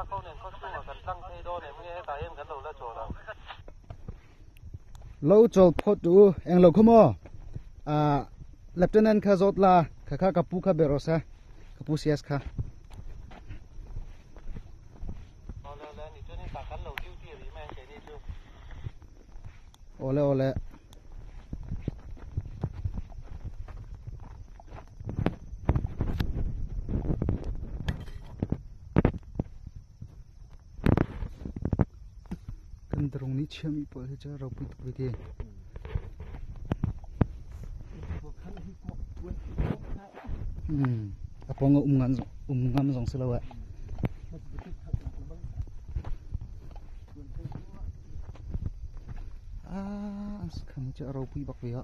là là lâu chol phot tu eng lo khomo a lieutenant kha zot la kha kha kapu kha berosa kapu cs kha. Ờ, lẹ, lẹ, thì cho kan drong ni chami pa he cha ro put put ye hmm apong um ngan um ngam zong selawa ah as kham cha ro pui bak ya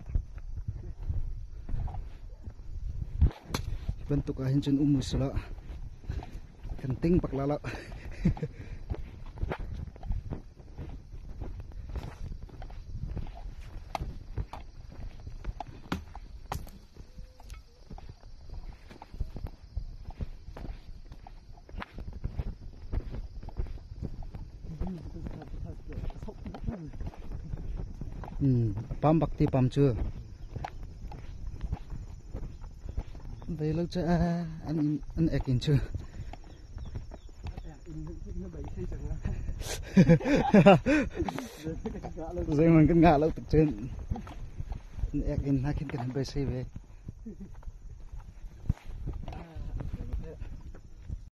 bentuk ahin chen um sela kenting pak lala pam bạc ti pam chưa đây lâu chưa? Anh anh ek in chưa? Rồi mình cứ ngã lâu từ trên. Anh ek in hai cái cái bay xe về.